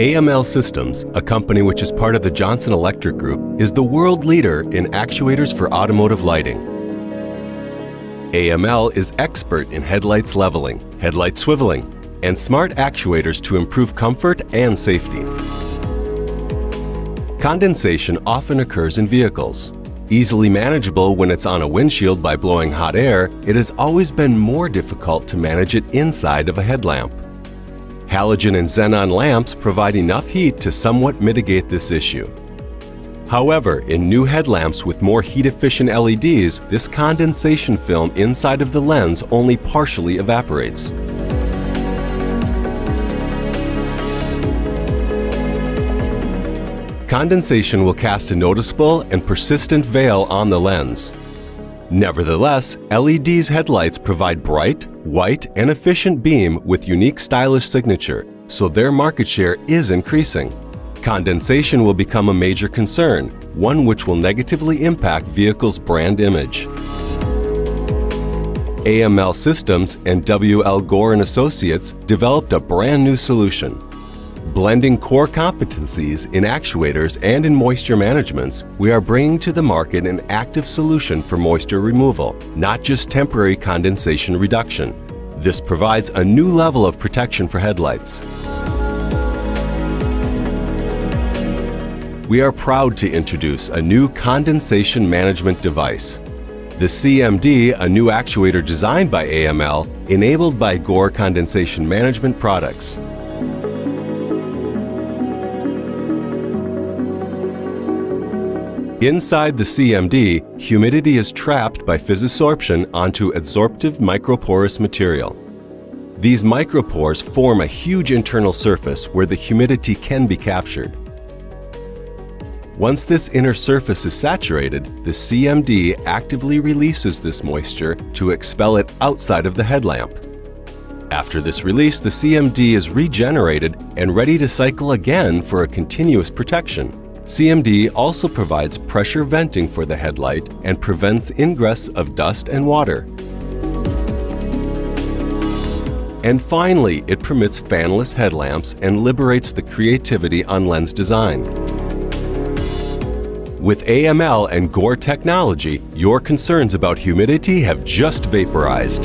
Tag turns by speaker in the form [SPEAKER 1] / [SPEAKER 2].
[SPEAKER 1] AML Systems, a company which is part of the Johnson Electric Group, is the world leader in actuators for automotive lighting. AML is expert in headlights leveling, headlight swiveling, and smart actuators to improve comfort and safety. Condensation often occurs in vehicles. Easily manageable when it's on a windshield by blowing hot air, it has always been more difficult to manage it inside of a headlamp. Halogen and xenon lamps provide enough heat to somewhat mitigate this issue. However, in new headlamps with more heat-efficient LEDs, this condensation film inside of the lens only partially evaporates. Condensation will cast a noticeable and persistent veil on the lens. Nevertheless, LED's headlights provide bright, white, and efficient beam with unique stylish signature, so their market share is increasing. Condensation will become a major concern, one which will negatively impact vehicles' brand image. AML Systems and W.L. Gore & Associates developed a brand new solution, Blending core competencies in actuators and in moisture managements, we are bringing to the market an active solution for moisture removal, not just temporary condensation reduction. This provides a new level of protection for headlights. We are proud to introduce a new condensation management device. The CMD, a new actuator designed by AML, enabled by Gore Condensation Management products. Inside the CMD, humidity is trapped by physisorption onto adsorptive microporous material. These micropores form a huge internal surface where the humidity can be captured. Once this inner surface is saturated, the CMD actively releases this moisture to expel it outside of the headlamp. After this release, the CMD is regenerated and ready to cycle again for a continuous protection. CMD also provides pressure venting for the headlight and prevents ingress of dust and water. And finally, it permits fanless headlamps and liberates the creativity on lens design. With AML and Gore technology, your concerns about humidity have just vaporized.